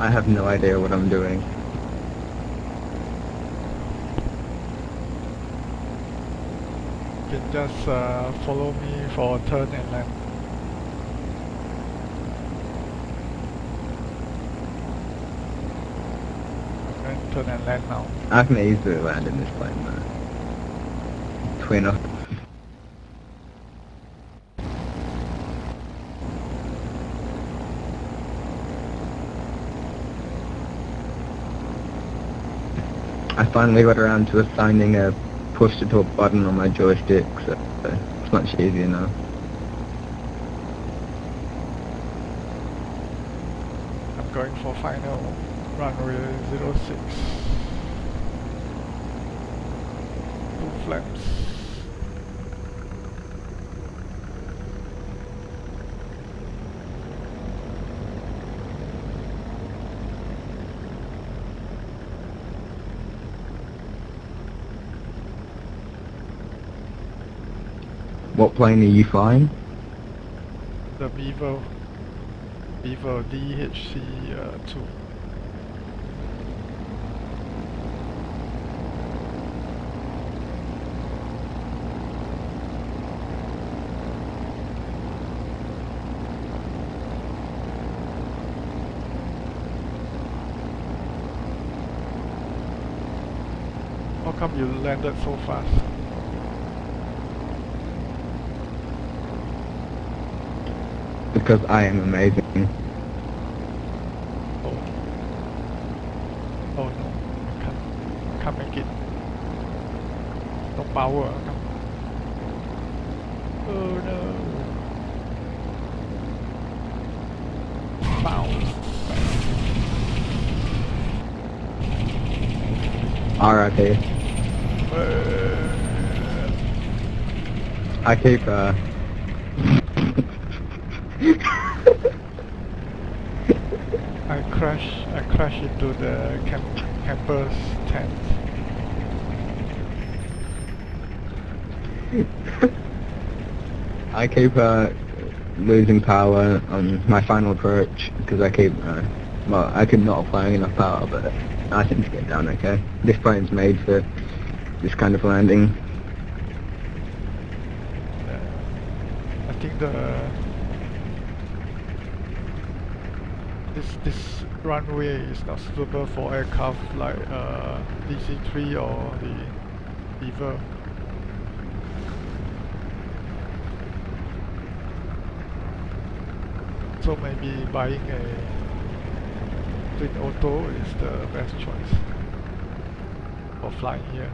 I have no idea what I'm doing. You can just uh, follow me for a turn and land. And turn and land now. I can easily land in this plane, man. Twin up. I finally got around to assigning a push to talk button on my joystick, so uh, it's much easier now. I'm going for final runway 06. Two flaps. What plane are you flying? The Beaver Beaver DHC uh, 2. How come you landed so fast? Because I am amazing. Oh. Oh no. Can't, can't make it. No power. Can't. Oh no. Bounce. R.I.P. I keep, uh... I crash. I crash into the camp campus tent. I keep uh, losing power on my final approach because I keep, uh, well, I keep not applying enough power, but I seem to get down okay. This plane's made for this kind of landing. Uh, I think the this this runway is not suitable for aircraft like uh, DC-3 or the Beaver. So maybe buying a Twin Otter is the best choice for flying here.